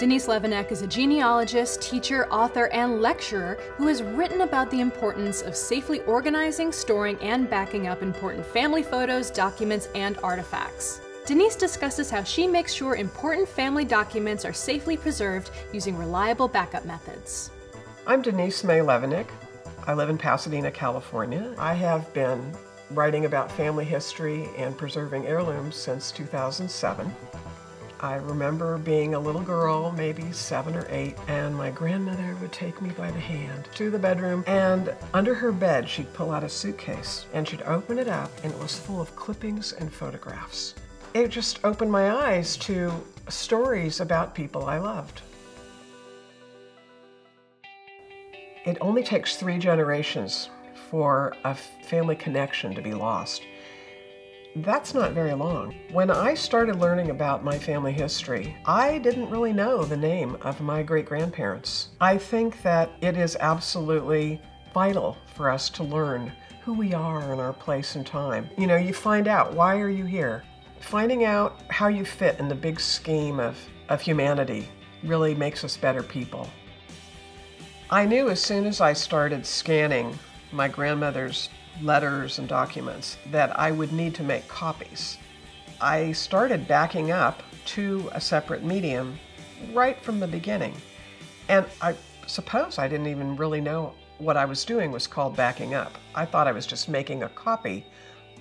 Denise Levenick is a genealogist, teacher, author, and lecturer who has written about the importance of safely organizing, storing, and backing up important family photos, documents, and artifacts. Denise discusses how she makes sure important family documents are safely preserved using reliable backup methods. I'm Denise May Levenick. I live in Pasadena, California. I have been writing about family history and preserving heirlooms since 2007. I remember being a little girl, maybe seven or eight, and my grandmother would take me by the hand to the bedroom, and under her bed, she'd pull out a suitcase and she'd open it up, and it was full of clippings and photographs. It just opened my eyes to stories about people I loved. It only takes three generations for a family connection to be lost. That's not very long. When I started learning about my family history, I didn't really know the name of my great grandparents. I think that it is absolutely vital for us to learn who we are and our place and time. You know, you find out why are you here? Finding out how you fit in the big scheme of, of humanity really makes us better people. I knew as soon as I started scanning my grandmother's letters and documents that I would need to make copies. I started backing up to a separate medium right from the beginning. And I suppose I didn't even really know what I was doing was called backing up. I thought I was just making a copy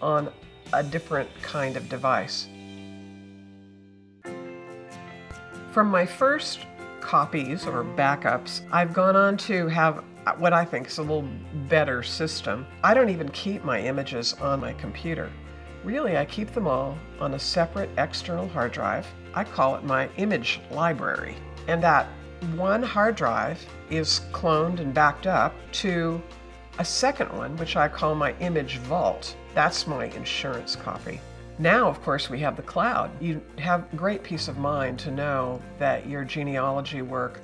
on a different kind of device. From my first copies or backups, I've gone on to have what I think is a little better system. I don't even keep my images on my computer. Really, I keep them all on a separate external hard drive. I call it my image library. And that one hard drive is cloned and backed up to a second one, which I call my image vault. That's my insurance copy. Now, of course, we have the cloud. You have great peace of mind to know that your genealogy work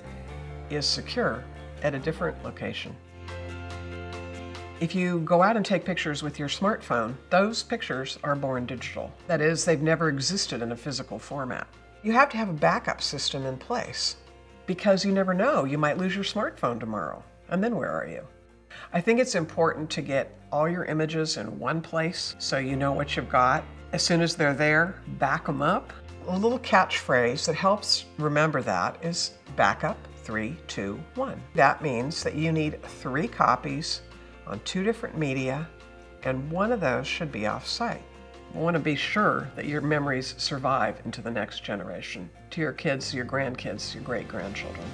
is secure at a different location. If you go out and take pictures with your smartphone, those pictures are born digital. That is, they've never existed in a physical format. You have to have a backup system in place because you never know. You might lose your smartphone tomorrow, and then where are you? I think it's important to get all your images in one place so you know what you've got. As soon as they're there, back them up. A little catchphrase that helps remember that is backup three, two, one. That means that you need three copies on two different media, and one of those should be off-site. You want to be sure that your memories survive into the next generation, to your kids, your grandkids, your great-grandchildren.